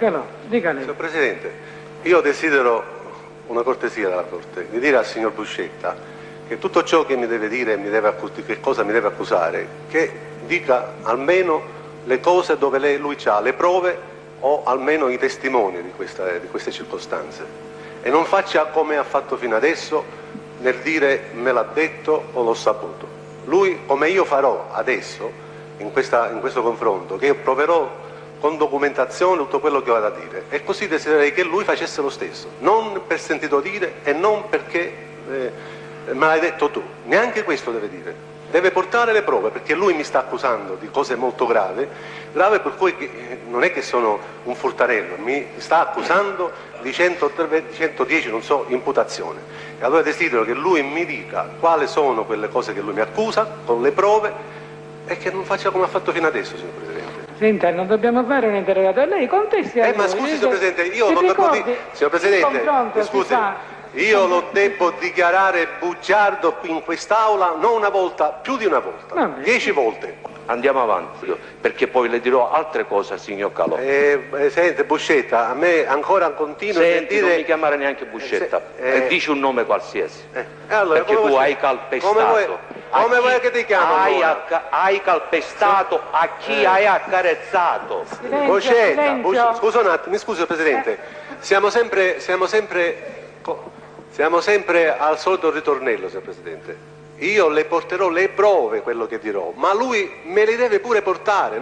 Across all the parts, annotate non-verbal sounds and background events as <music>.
Calò, dica lei. Signor Presidente, io desidero una cortesia dalla Corte, di dire al signor Buscetta che tutto ciò che mi deve dire, mi deve accus- che cosa mi deve accusare, che dica almeno le cose dove lei- lui ha le prove o almeno i testimoni di, questa- di queste circostanze e non faccia come ha fatto fino adesso nel dire me l'ha detto o l'ho saputo. Lui, come io farò adesso in, questa- in questo confronto, che proverò con documentazione tutto quello che ho da dire. E così desidererei che lui facesse lo stesso, non per sentito dire e non perché eh, me l'hai detto tu, neanche questo deve dire, deve portare le prove perché lui mi sta accusando di cose molto gravi, grave per cui eh, non è che sono un furtarello, mi sta accusando di 103 di 110, non so, imputazioni. E allora desidero che lui mi dica quali sono quelle cose che lui mi accusa, con le prove, e che non faccia come ha fatto fino adesso, signor Presidente. Senta, non dobbiamo fare un interrogatorio. Lei contesti a Eh, ma scusi, signor Presidente, io lo devo ricordi, di- signor Presidente, si scusi, io lo devo dichiarare bugiardo qui in quest'Aula non una volta, più di una volta, dieci volte. Andiamo avanti, perché poi le dirò altre cose al signor Calò. Eh, eh, sente, Buscetta, a me ancora continuo a Senti, non mi sentire... chiamare neanche Buscetta, Eh, se- eh. dici un nome qualsiasi. Eh, allora, perché come tu vuoi- hai calpestato. Come vuoi, come chi vuoi che ti chiamo Hai, acca- hai calpestato a chi Eh. hai accarezzato. Silenzio, Buscetta, silenzio. Bus- scusa un attimo, mi scusi, Presidente, siamo sempre, siamo sempre, siamo sempre al solito ritornello, signor Presidente. Io le porterò le prove, quello che dirò, ma lui me le deve pure portare.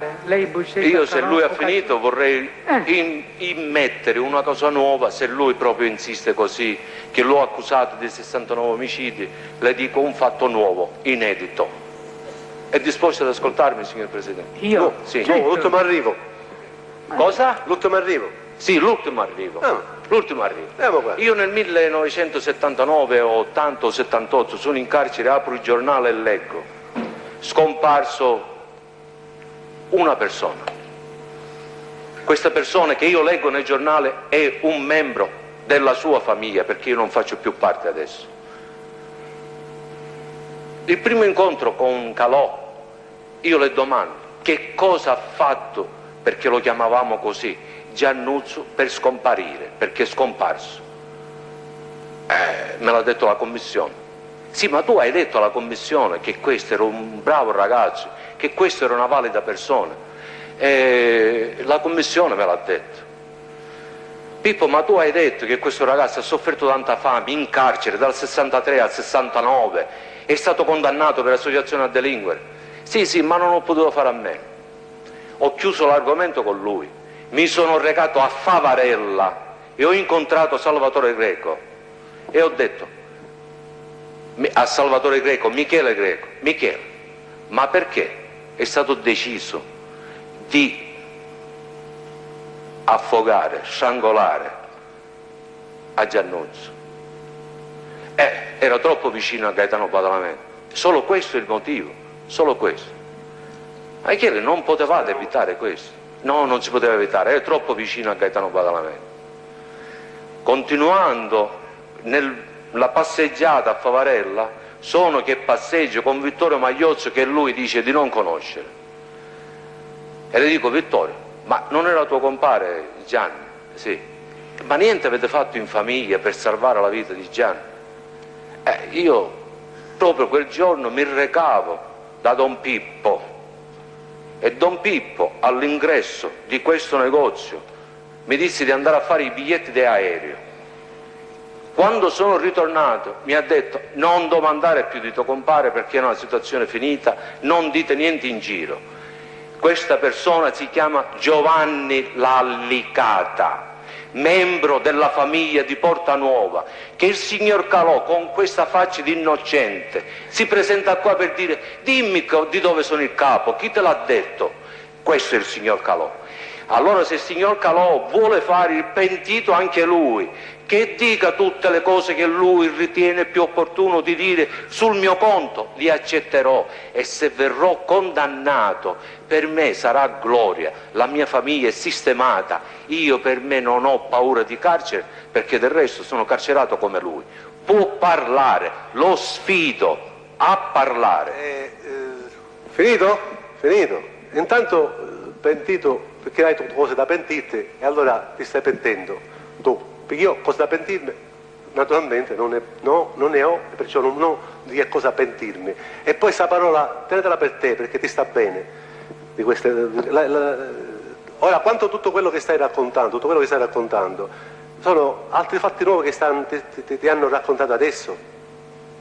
Io se lui ha finito vorrei Eh. in- immettere una cosa nuova, se lui proprio insiste così, che l'ho accusato di 69 omicidi, le dico un fatto nuovo, inedito. È disposto ad ascoltarmi, signor Presidente? Io? No, Sì. Certo. no, l'ultimo arrivo, Cosa? l'ultimo arrivo. Sì, l'ultimo arrivo. Ah. L'ultimo arrivo. Qua. Io nel 1979 o 80 o 78 sono in carcere, apro il giornale e leggo. Scomparso una persona. Questa persona che io leggo nel giornale è un membro della sua famiglia, perché io non faccio più parte adesso. Il primo incontro con Calò, io le domando che cosa ha fatto, perché lo chiamavamo così, Giannuzzo per scomparire, perché è scomparso. Eh, me l'ha detto la commissione. Sì, ma tu hai detto alla commissione che questo era un bravo ragazzo, che questo era una valida persona. Eh, la commissione me l'ha detto. Pippo, ma tu hai detto che questo ragazzo ha sofferto tanta fame in carcere dal 63 al 69, è stato condannato per associazione a delinquere. Sì, sì, ma non ho potuto fare a meno. Ho chiuso l'argomento con lui. Mi sono recato a Favarella e ho incontrato Salvatore Greco e ho detto a Salvatore Greco, Michele Greco, Michele, ma perché è stato deciso di affogare, strangolare a Giannuzzo? Eh, era troppo vicino a Gaetano Badalamenti. Solo questo è il motivo, solo questo. Michele, non potevate evitare questo. No, non si poteva evitare, era troppo vicino a Gaetano Badalamenti. Continuando nella passeggiata a Favarella, sono che passeggio con Vittorio Magliozzo che lui dice di non conoscere. E le dico, Vittorio, ma non era tuo compare Gianni? Sì. Ma niente avete fatto in famiglia per salvare la vita di Gianni? Eh, io proprio quel giorno mi recavo da Don Pippo e Don Pippo all'ingresso di questo negozio mi disse di andare a fare i biglietti di aereo. Quando sono ritornato mi ha detto non domandare più di tuo compare perché è una situazione finita, non dite niente in giro. Questa persona si chiama Giovanni Lallicata, membro della famiglia di Porta Nuova, che il signor Calò con questa faccia di innocente si presenta qua per dire dimmi di dove sono il capo, chi te l'ha detto? Questo è il signor Calò. Allora se il signor Calò vuole fare il pentito anche lui, che dica tutte le cose che lui ritiene più opportuno di dire sul mio conto, li accetterò e se verrò condannato per me sarà gloria, la mia famiglia è sistemata, io per me non ho paura di carcere perché del resto sono carcerato come lui. Può parlare, lo sfido a parlare. Eh, eh, finito? Finito. Intanto, pentito perché hai cose da pentirti e allora ti stai pentendo tu. Perché io cose da pentirmi naturalmente non ne, no, non ne ho, perciò non ho di che cosa pentirmi. E poi questa parola tenetela per te perché ti sta bene. Di queste, la, la, ora, quanto tutto quello che stai raccontando, tutto quello che stai raccontando, sono altri fatti nuovi che stanno, ti, ti, ti hanno raccontato adesso?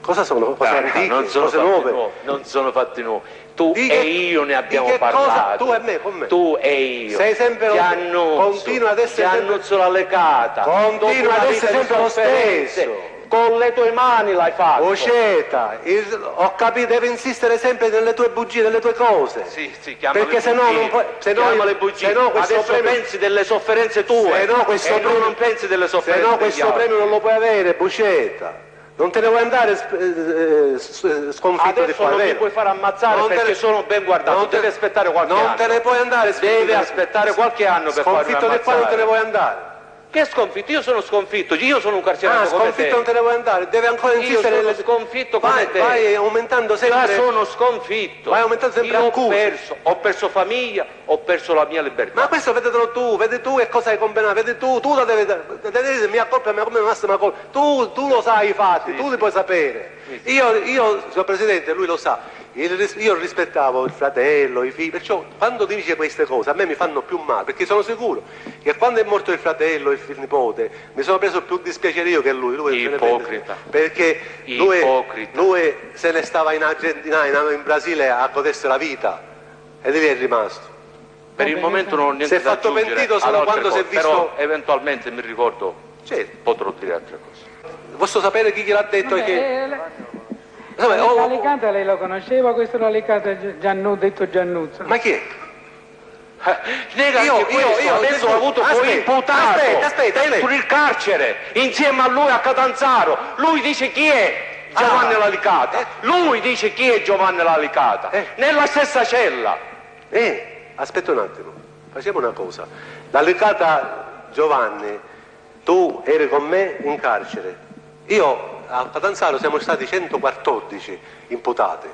Cosa sono? Cose Ah, antiche? non sono cose nuove? nuovi, non sono fatti nuovi. Tu che- e io ne abbiamo che cosa? parlato. Tu e me, con me. Tu e io. Sei sempre lo- Giannuzzo, continua ad essere sempre- Giannuzzo la lecata. Continua ad essere sempre lo stesso. Con le tue mani l'hai fatto. Oceta, il- ho capito, deve insistere sempre nelle tue bugie, nelle tue cose. Sì, sì, chiamale Perché se no non puoi- se no- chiamale bugie. se no questo Adesso premio- pensi delle sofferenze tue. Se no questo premio- non pensi delle Se sofferenze no degli questo premio non lo puoi avere, Buscetta. Non te ne vuoi andare eh, s- sconfitto di Adesso qua, non ti puoi fare ammazzare Non perché ne- sono ben guardato, non te- devi aspettare qualche non anno. te ne puoi andare sconfitto Devi di- aspettare qualche anno per farmi Sconfitto di qua non te ne ammazzare. vuoi andare. Che sconfitto? Io sono sconfitto, io sono un carcerato Ah, sconfitto non te ne vuoi andare, deve ancora Io insistere sono nelle- sconfitto come vai, te. vai aumentando sempre sono sconfitto. Vai aumentando sempre Io ho perso, ho perso famiglia, ho perso la mia libertà. Ma questo vedetelo tu, vedi tu che cosa hai combinato, vedi tu, tu la devi, devi mia colpa, mia colpa, massima colpa, tu, tu lo sai i fatti, tu li puoi sapere. Io, io, signor Presidente, lui lo sa, io rispettavo il fratello, i figli, perciò quando dice queste cose a me mi fanno più male, perché sono sicuro che quando è morto il fratello, il, il nipote, mi sono preso più dispiacere io che lui. lui Ipocrita. Perché lui, Ipocrita. lui se ne stava in Argentina, in, in Brasile a godersi la vita e lì è rimasto. per il momento non ho niente Si è da fatto aggiungere pentito solo quando si è visto- Però eventualmente mi ricordo, Certo. potrò dire altre cose. Posso sapere chi gliel'ha detto? Vabbè, che... eh, Vabbè, oh, la oh, Licata lei lo conosceva, questo la Licata Giannu, detto Giannuzzo. ma chi è? Eh, Nega Io- anche io- io- adesso ho avuto aspetta, poi imputato aspetta, aspetta, dentro aspetta. il carcere, insieme a lui a Catanzaro. Lui dice chi è Giovanni Ah. Lalicata. Eh. Lui dice chi è Giovanni Lalicata. Eh. Nella stessa cella. Eh, aspetta un attimo, facciamo una cosa. La licata Giovanni, tu eri con me in carcere. Io a Catanzaro siamo stati 114 imputati.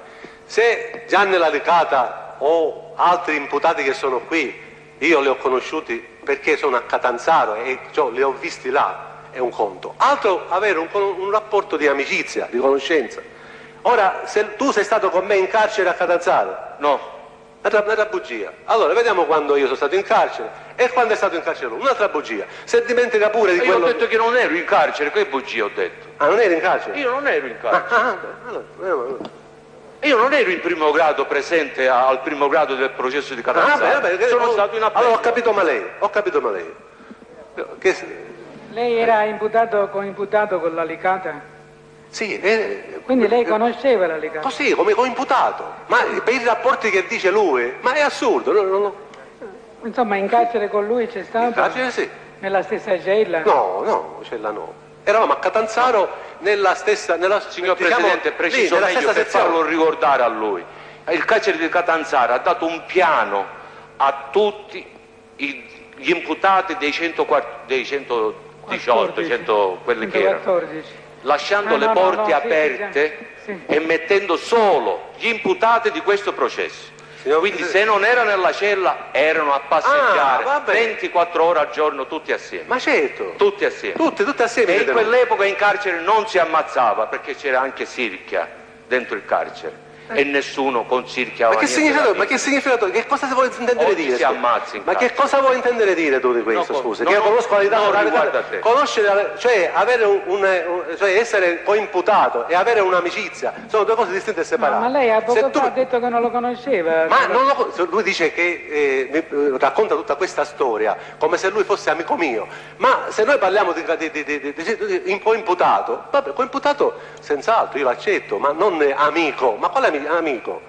Se Gianni La Licata o altri imputati che sono qui, io li ho conosciuti perché sono a Catanzaro e cioè, li ho visti là, è un conto. Altro avere un, un rapporto di amicizia, di conoscenza. Ora, se tu sei stato con me in carcere a Catanzaro, No, Un'altra, un'altra bugia. Allora, vediamo quando io sono stato in carcere e quando è stato in carcere lui. Un'altra bugia. Se dimentica pure di io quello... ho detto che non ero in carcere, che bugie ho detto. Ah, non eri in carcere? Io non ero in Ah, carcere. ah, allora, allora. Io non ero in primo grado presente al primo grado del processo di Ah, Catanzaro. beh, vabbè, che- Sono oh, stato in appello. Allora, ho capito male io, ho capito male io. Che, Lei era imputato con imputato con la Licata? Sì, eh, Quindi lei conosceva la Licata? Così, come coimputato. Ma per i rapporti che dice lui, ma è assurdo. No, no, no. Insomma, in carcere con lui c'è stato? In carcere sì. Nella stessa cella? No, no, cella no. Eravamo a Catanzaro nella stessa... Nella, Signor diciamo, Presidente, lì, preciso nella meglio stessa per sezione. farlo ricordare a lui. Il carcere di Catanzaro ha dato un piano a tutti i- gli imputati dei, 104 dei 118, 14, 100, quelli che erano, 114. Lasciando Ah, le porte aperte sì, sì. e mettendo solo gli imputati di questo processo. Signor Quindi Presidente- se non era nella cella erano a Ah, passeggiare vabbè. 24 ore al giorno tutti assieme. Ma certo. Tutti assieme. Tutti, tutti assieme. E in quell'epoca in carcere non si ammazzava perché c'era anche Sirchia dentro il carcere e nessuno con Sirchia Ma che, niente significa, da ma che significato? Che cosa si vuole intendere Oggi dire? si ammazza in ma che cosa vuoi intendere dire tu di questo, No, scusa? no, che io no, conosco la verità, no, te. conoscere, cioè avere un, un- un- cioè essere coimputato e avere un'amicizia sono due cose distinte e No, separate. ma lei a poco Se fa tu- ha detto che non lo conosceva. ma non lo- lui dice che eh, mi- eh, racconta tutta questa storia come se lui fosse amico mio, ma se noi parliamo di, di, di, di, di- di- di- coimputato, vabbè, coimputato senz'altro, io l'accetto, ma non amico, ma quale ami- amico?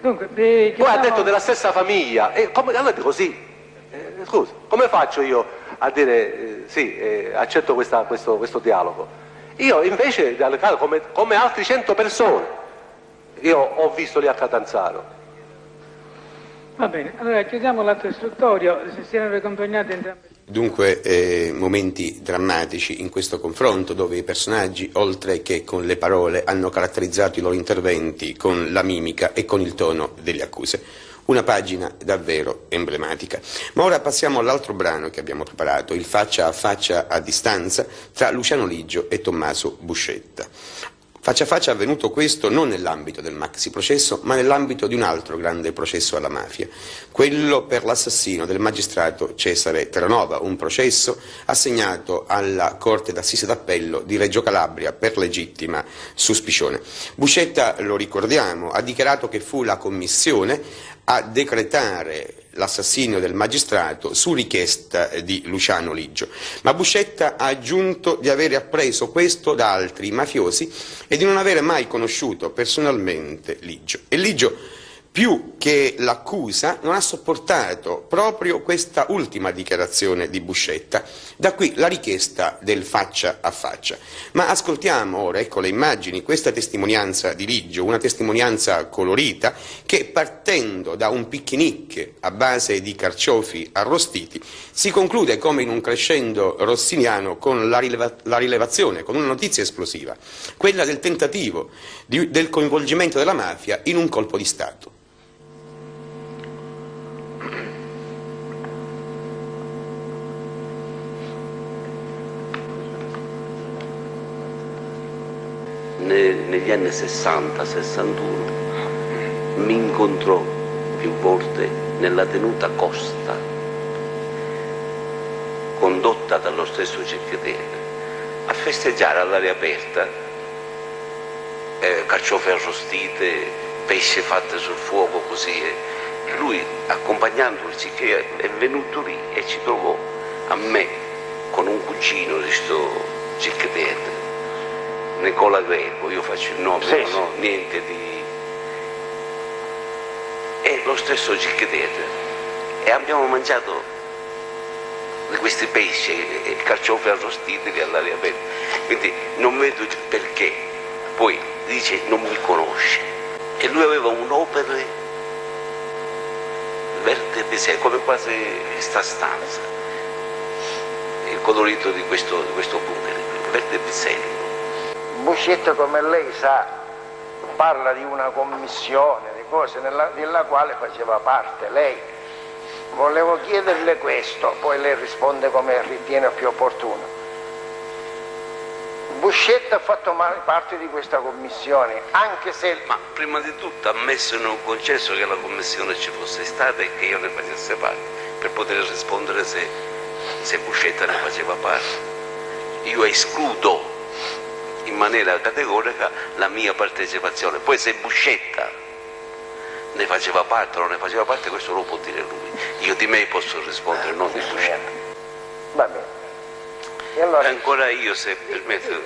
Dunque, eh, Poi ha detto della stessa famiglia, e come, allora dico sì, Eh, scusa, come faccio io a dire eh, sì, eh, accetto questa- questo, questo dialogo? Io invece, come, come altre 100 persone, io ho visto lì a Catanzaro, Va bene, allora chiudiamo l'atto istruttorio, se si erano accompagnati entrambi. Dunque eh, momenti drammatici in questo confronto dove i personaggi, oltre che con le parole, hanno caratterizzato i loro interventi con la mimica e con il tono delle accuse. una pagina davvero emblematica. Ma ora passiamo all'altro brano che abbiamo preparato, il faccia a faccia a distanza tra Luciano Liggio e Tommaso Buscetta. Faccia a faccia è avvenuto questo non nell'ambito del maxi processo, ma nell'ambito di un altro grande processo alla mafia, quello per l'assassino del magistrato Cesare Terranova, un processo assegnato alla Corte d'Assise d'Appello di Reggio Calabria per legittima suspicione. Buscetta, lo ricordiamo, ha dichiarato che fu la Commissione a decretare l'assassinio del magistrato su richiesta di Luciano Liggio. Ma Buscetta ha aggiunto di avere appreso questo da altri mafiosi e di non avere mai conosciuto personalmente Liggio. E Liggio più che l'accusa non ha sopportato proprio questa ultima dichiarazione di Buscetta, da qui la richiesta del faccia a faccia. Ma ascoltiamo ora, ecco le immagini, questa testimonianza di Liggio, una testimonianza colorita che partendo da un picnic a base di carciofi arrostiti si conclude come in un crescendo rossiniano con la, rileva la rilevazione, con una notizia esplosiva, quella del tentativo di, del coinvolgimento della mafia in un colpo di Stato. Negli anni 60-61 mi incontrò più volte nella tenuta Costa, condotta dallo stesso Cecchedene, a festeggiare all'aria aperta, eh, carciofe arrostite, pesce fatte sul fuoco così. E lui, accompagnando il Cecchedene, è venuto lì e ci trovò a me con un cugino di sto Cecchedene Nicola Greco, io faccio il nome, sì, non ho niente di... è lo stesso Cicchedete e abbiamo mangiato di questi pesci e carciofi arrostiti all'aria aperta, quindi non vedo perché. Poi dice non mi conosce. E lui aveva un'opera verde pesè, come quasi questa stanza, il colorito di questo, di questo bunker, verde pisello. Buscetta come lei sa parla di una commissione, di cose nella, della quale faceva parte lei. Volevo chiederle questo, poi lei risponde come ritiene più opportuno. Buscetta ha fatto parte di questa commissione, anche se... Ma prima di tutto ammesso e non concesso che la commissione ci fosse stata e che io ne facesse parte, per poter rispondere se, se Buscetta ne faceva parte. Io escludo in maniera categorica la mia partecipazione. Poi se Buscetta ne faceva parte o non ne faceva parte, questo lo può dire lui. Io di me posso rispondere, non di Buscetta. Va bene. E allora... Ancora io, se permette,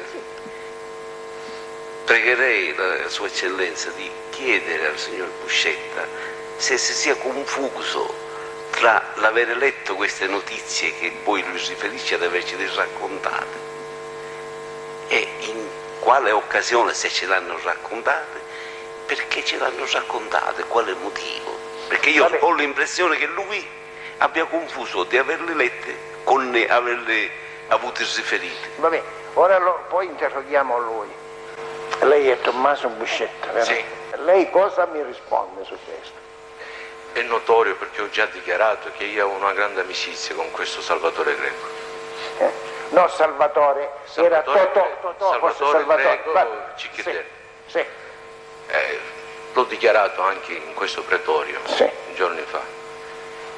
pregherei la Sua Eccellenza di chiedere al signor Buscetta se si sia confuso tra l'avere letto queste notizie che poi lui riferisce ad averci raccontate e quale occasione se ce l'hanno raccontate, perché ce l'hanno raccontate, quale motivo. Perché io Vabbè. ho l'impressione che lui abbia confuso di averle lette con averle avute riferite. Va bene, ora lo, poi interroghiamo lui. Lei è Tommaso Buscetta, vero? Sì. Lei cosa mi risponde su questo? È notorio perché ho già dichiarato che io ho una grande amicizia con questo Salvatore Greco. Eh no Salvatore, Salvatore era Totò, Totò Salvatore, Salvatore Greco Cicchitelli. Sì, sì. Eh, l'ho dichiarato anche in questo pretorio sì. giorni fa.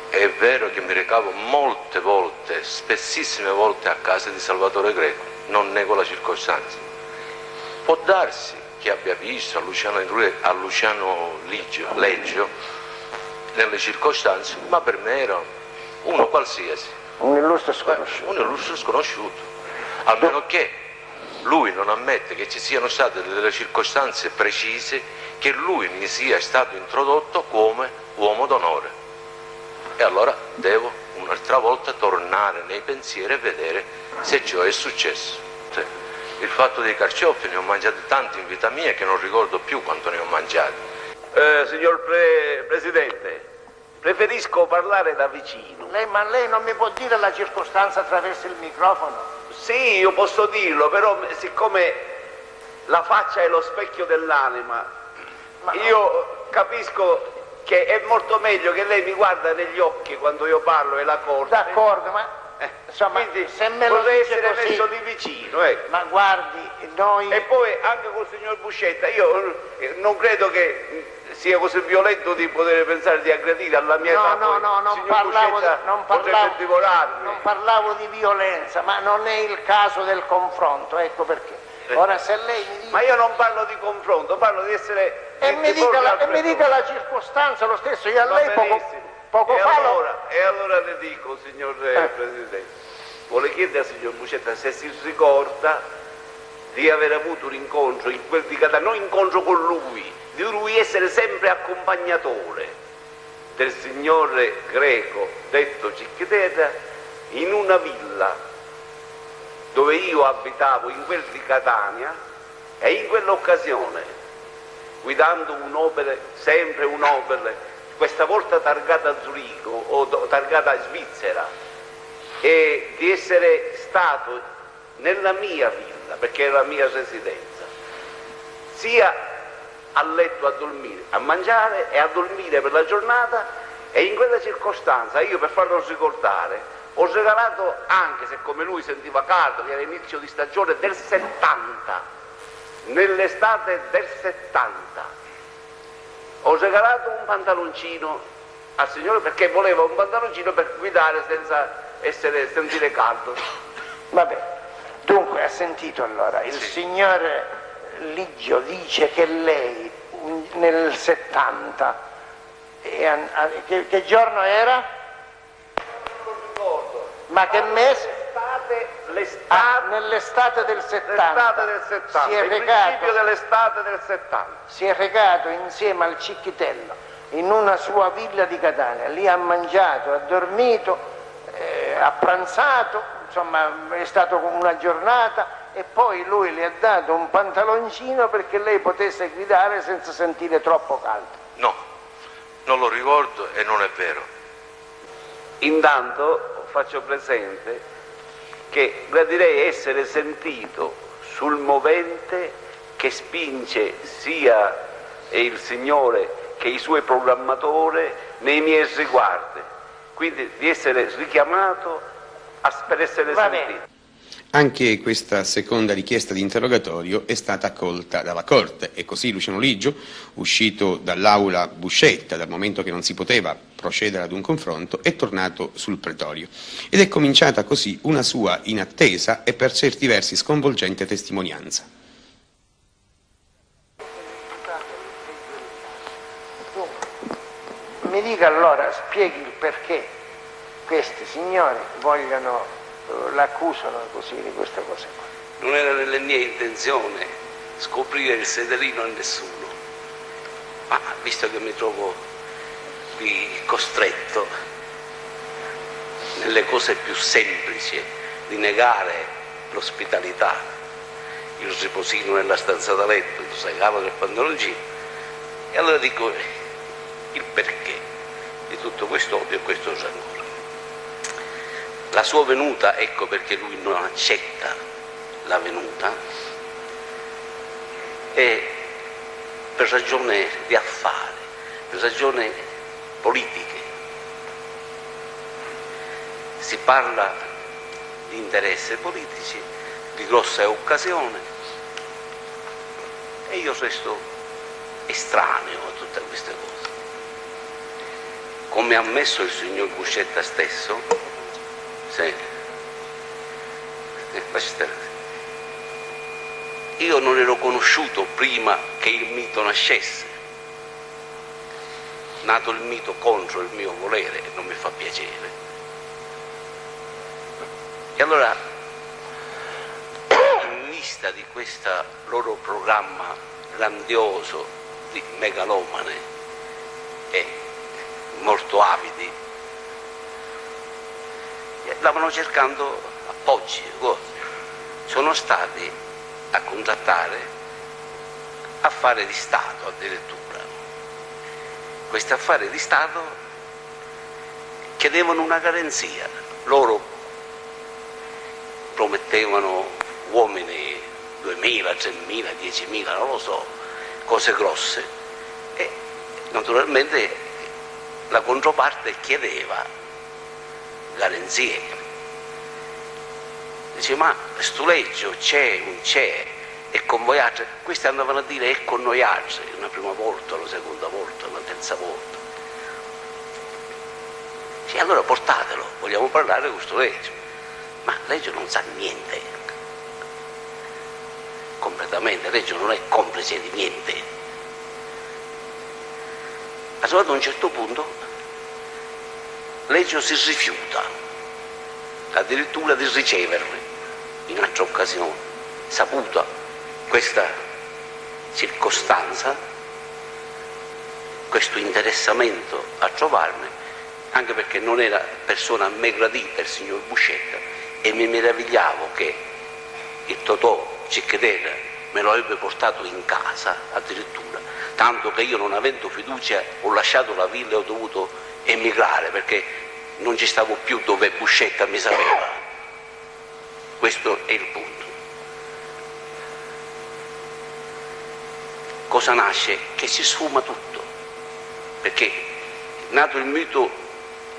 È vero che mi recavo molte volte, spessissime volte a casa di Salvatore Greco, non nego la circostanza. Può darsi che abbia visto a Luciano, a Luciano Ligio, Leggio nelle circostanze, ma per me era uno qualsiasi un illustre sconosciuto. Un illustre sconosciuto. Almeno che lui non ammette che ci siano state delle circostanze precise che lui ne sia stato introdotto come uomo d'onore. E allora devo un'altra volta tornare nei pensieri e vedere se ciò è successo. Il fatto dei carciofi ne ho mangiati tanti in vita mia che non ricordo più quanto ne ho mangiati. Eh, signor Pre Presidente, Preferisco parlare da vicino. Lei, ma lei non mi può dire la circostanza attraverso il microfono? Sì, io posso dirlo, però siccome la faccia è lo specchio dell'anima, io capisco che è molto meglio che lei mi guarda negli occhi quando io parlo e la corda. D'accordo, ma Eh, insomma, quindi se me lo vorrei essere così, messo lì vicino, ecco. ma guardi, noi... E poi anche col signor Buscetta, io eh, non credo che sia così violento di poter pensare di aggredire alla mia No, età. no, no, non parlavo, di, non, parlavo, non parlavo di violenza, ma non è il caso del confronto, ecco perché. Ora se lei mi dice... Ma io non parlo di confronto, parlo di essere... E mi, dica la, e mi dica la circostanza lo stesso, io a lei poco, poco e fa... lo- allora, e allora le dico, signor eh, Eh. Presidente, vuole chiedere al signor Bucetta se si ricorda di aver avuto un incontro in quel di Catania, non incontro con lui, di lui essere sempre accompagnatore del signore greco, detto Cicchitera, in una villa dove io abitavo, in quel di Catania, e in quell'occasione guidando un'opera, sempre un'opera, questa volta targata a Zurigo o targata a Svizzera, e di essere stato nella mia villa, perché era la mia residenza, sia a letto a dormire, a mangiare e a dormire per la giornata e in quella circostanza io per farlo ricordare ho regalato, anche se come lui sentiva caldo, che era inizio di stagione del 70, nell'estate del 70, ho regalato un pantaloncino al signore perché voleva un pantaloncino per guidare senza essere, sentire caldo. Vabbè, dunque ha sentito allora, il signore Liggio dice che lei nel 70, è an- a- che, che giorno era? Non ricordo. Ma che mese? Ah, l'estate, nell'estate del 70. l'estate del 70, Si è recato, principio dell'estate del 70. si è recato insieme al Cicchitello in una sua villa di Catania, lì ha mangiato, ha dormito, eh, ha pranzato, insomma è stata una giornata e poi lui le ha dato un pantaloncino perché lei potesse guidare senza sentire troppo caldo. No, non lo ricordo e non è vero. Intanto faccio presente che gradirei essere sentito sul movente che spinge sia il Signore che i suoi programmatori nei miei riguardi, quindi di essere richiamato a- per essere Va bene. Anche questa seconda richiesta di interrogatorio è stata accolta dalla Corte e così Luciano Liggio, uscito dall'aula Buscetta dal momento che non si poteva procedere ad un confronto, è tornato sul pretorio ed è cominciata così una sua inattesa e per certi versi sconvolgente testimonianza. Mi dica allora, spieghi il perché questi signori vogliono, l'accusano così di queste cose qua. Non era nelle mie intenzioni scoprire il sederino a nessuno, ma visto che mi trovo qui costretto nelle cose più semplici di negare l'ospitalità, il riposino nella stanza da letto, il segalo del pantaloncino, e allora dico il perché di tutto questo odio e questo rancore. La sua venuta, ecco perché lui non accetta la venuta, è per ragioni di affari, per ragioni politiche. Si parla di interessi politici, di grosse occasioni e io resto estraneo a tutte queste cose. Come ha ammesso il signor Buscetta stesso, sì, eh. Io non ero conosciuto prima che il mito nascesse. Nato il mito contro il mio volere, non mi fa piacere. E allora, in vista di questo loro programma grandioso di megalomane e molto avidi, stavano cercando appoggi, cose. sono stati a contattare affari di Stato addirittura. Questi affari di Stato chiedevano una garanzia, loro promettevano uomini 2.000, 3.000, 10.000, non lo so, cose grosse e naturalmente la controparte chiedeva garanzie. Dice ma sto leggio c'è, non c'è, è con voi altri. Questi andavano a dire è con noi altri, una prima volta, una seconda volta, una terza volta. Sì, allora portatelo, vogliamo parlare con questo legge. Ma Leggio non sa niente, completamente, Leggio non è complice di niente. Arrivato a un certo punto, Leggio si rifiuta addirittura di riceverli in altre occasioni, saputa questa circostanza, questo interessamento a trovarmi, anche perché non era persona a me gradita il signor Buscetta e mi meravigliavo che il Totò Cicchedera me lo avrebbe portato in casa addirittura, tanto che io non avendo fiducia ho lasciato la villa e ho dovuto emigrare perché non ci stavo più dove Buscetta mi sapeva. Questo è il punto. Cosa nasce? Che si sfuma tutto, perché nato il mito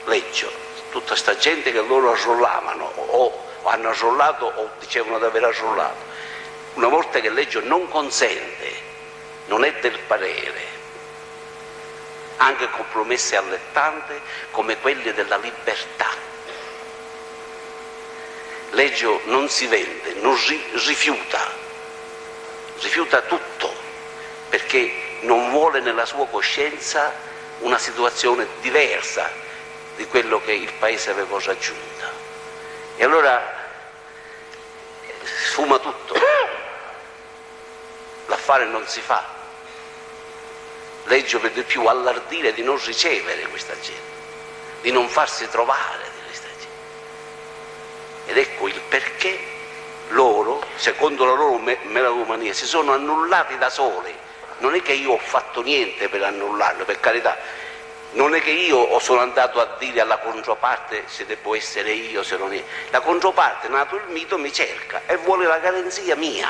Leggio, tutta sta gente che loro arrollavano o hanno arrollato o dicevano di aver arrollato, una volta che Leggio non consente, non è del parere, anche con promesse allettante come quelle della libertà. Leggio non si vende, non ri- rifiuta, rifiuta tutto perché non vuole nella sua coscienza una situazione diversa di quello che il paese aveva raggiunto. E allora sfuma tutto, l'affare non si fa. Leggio per di più allardire di non ricevere questa gente, di non farsi trovare di questa gente. Ed ecco il perché loro, secondo la loro me- melomania, si sono annullati da soli. Non è che io ho fatto niente per annullarlo, per carità, non è che io sono andato a dire alla controparte se devo essere io, se non è. La controparte, nato il mito, mi cerca e vuole la garanzia mia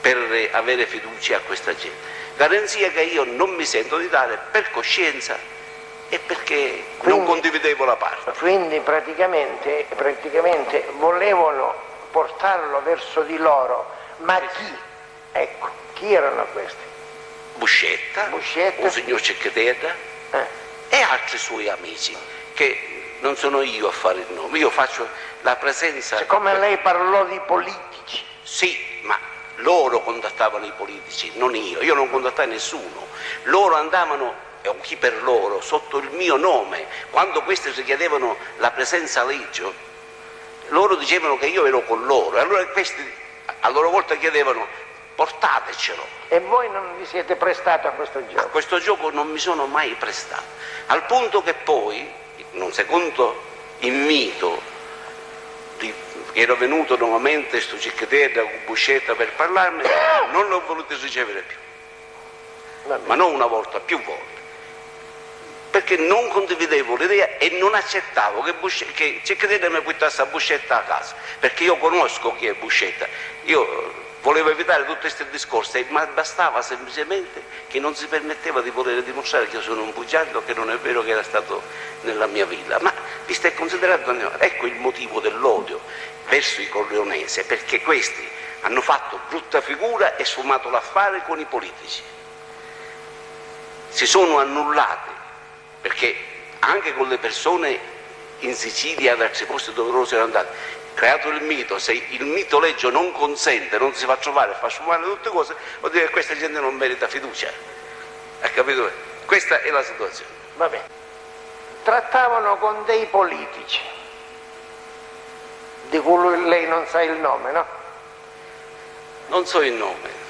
per avere fiducia a questa gente. Garanzia che io non mi sento di dare per coscienza e perché non Quindi- condividevo la parte. Quindi praticamente, praticamente volevano portarlo verso di loro, ma chi? Ecco, chi erano questi? Buscetta, Buscetta. un signor Cecchedera Eh, e altri suoi amici che non sono io a fare il nome, io faccio la presenza... Siccome lei parlò di politici, Sì, ma loro contattavano i politici, non io. Io non contattai nessuno. Loro andavano, o chi per loro, sotto il mio nome. Quando questi richiedevano la presenza a leggio, loro dicevano che io ero con loro. E allora questi a loro volta chiedevano portatecelo. e voi non vi siete prestato a questo A gioco. questo gioco non mi sono mai prestato. Al punto che poi, in un secondo invito, ero venuto nuovamente sto Cicchedera con Buscetta per parlarne, <coughs> non l'ho voluto ricevere più, ma non una volta, più volte. Perché non condividevo l'idea e non accettavo che, Busce- che Cicchedera mi portasse a Buscetta a casa, perché io conosco chi è Buscetta. Io volevo evitare tutti questi discorsi, ma bastava semplicemente che non si permetteva di voler dimostrare che io sono un bugiardo, che non è vero che era stato nella mia villa. Ma vi stai considerando, ecco il motivo dell'odio verso i corleonesi, perché questi hanno fatto brutta figura e sfumato l'affare con i politici. Si sono annullati, perché anche con le persone in Sicilia ad altri posti dove loro sono andati, creato il mito, se il mito leggio non consente, non si fa trovare, fa sfumare tutte cose, vuol dire che questa gente non merita fiducia. Ha capito? Questa è la situazione. Va bene. Trattavano con dei politici, di cui lei non sa il nome, no? Non so il nome,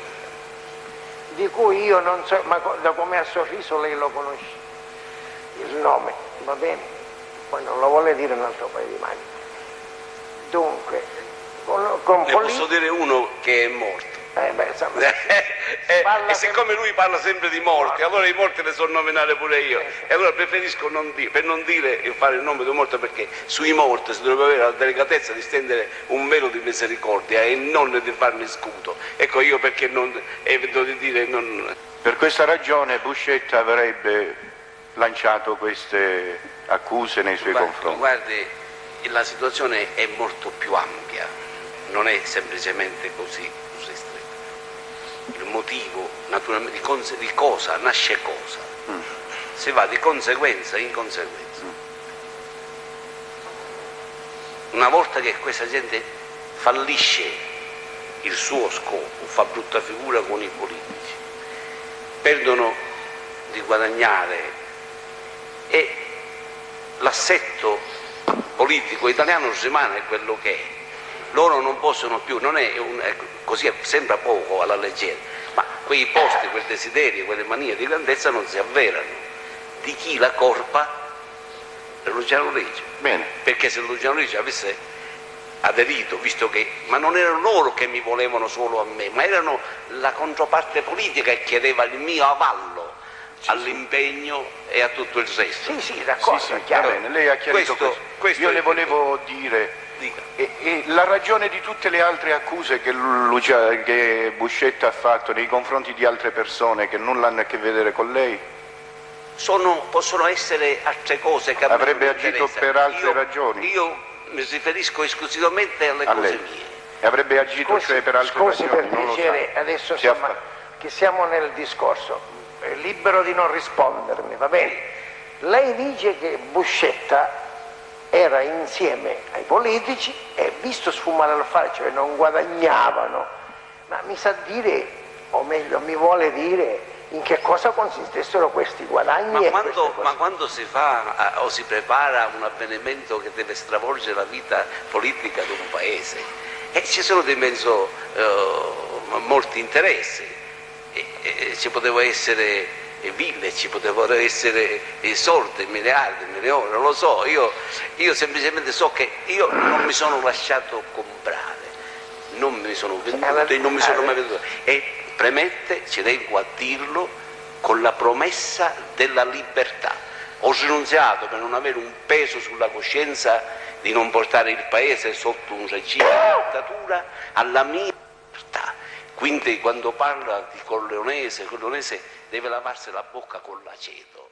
Di cui io non so, ma da come ha sorriso lei lo conosce. Il nome, va bene? Poi non lo vuole dire un altro paio di mani. Dunque, con, con ne politici... posso dire uno che è morto. Eh beh, insomma, <laughs> Eh, Parla e siccome lui parla sempre di morti, allora i morti ne so nominare pure io. E allora preferisco non dire, per non dire e fare il nome di un morto perché sui morti si dovrebbe avere la delicatezza di stendere un velo di misericordia e non di farne scudo. Ecco io perché non evito di dire non. Per questa ragione Buscetta avrebbe lanciato queste accuse nei suoi Guardi, confronti. guardi, la situazione è molto più ampia, non è semplicemente così, così stretta. Il motivo, naturalmente, di, di cosa nasce cosa. Si va di conseguenza in conseguenza. Una volta che questa gente fallisce il suo scopo, fa brutta figura con i politici, perdono di guadagnare e l'assetto politico italiano rimane quello che è. Loro non possono più, non è un- ecco, così sembra poco alla leggera, ma quei posti, quel desiderio, quelle manie di grandezza non si avverano. Di chi la colpa? Luciano Reggi. Bene, Perché se Luciano Reggi avesse aderito, visto che, ma non erano loro che mi volevano solo a me, ma erano la controparte politica che chiedeva il mio avallo all'impegno e a tutto il resto. Sì, sì, d'accordo, sì, sì, chiaro. bene, lei ha chiarito Questo- questo. questo Io le volevo dire, Dica. e, e la ragione di tutte le altre accuse che, Lucia- che Buscetta ha fatto nei confronti di altre persone che nulla hanno a che vedere con lei? Sono- possono essere altre cose che Avrebbe agito per altre Io- ragioni? Io mi riferisco esclusivamente alle A cose lei. mie. E avrebbe agito Scusi, cioè per altre scusi ragioni? per lo sa. piacere, adesso Si affa- che siamo nel discorso, è libero di non rispondermi, va bene? Lei dice che Buscetta era insieme ai politici e visto sfumare l'affare, cioè non guadagnavano, ma mi sa dire, o meglio mi vuole dire, in che cosa consistessero questi guadagni Ma quando, ma quando si fa o si prepara un avvenimento che deve stravolgere la vita politica di un paese, e ci sono di mezzo eh, molti interessi, E- e ci potevano essere eh, ville, ci potevano essere eh, soldi, miliardi, milioni, non lo so, io, io semplicemente so che io non mi sono lasciato comprare, non mi sono venduto e non mi sono mai venduto. E premette, ci tengo a dirlo, con la promessa della libertà. Ho rinunziato per non avere un peso sulla coscienza di non portare il paese sotto un regime di dittatura alla mia libertà. Quindi quando parla di Corleonese, Corleonese deve lavarsi la bocca con l'aceto.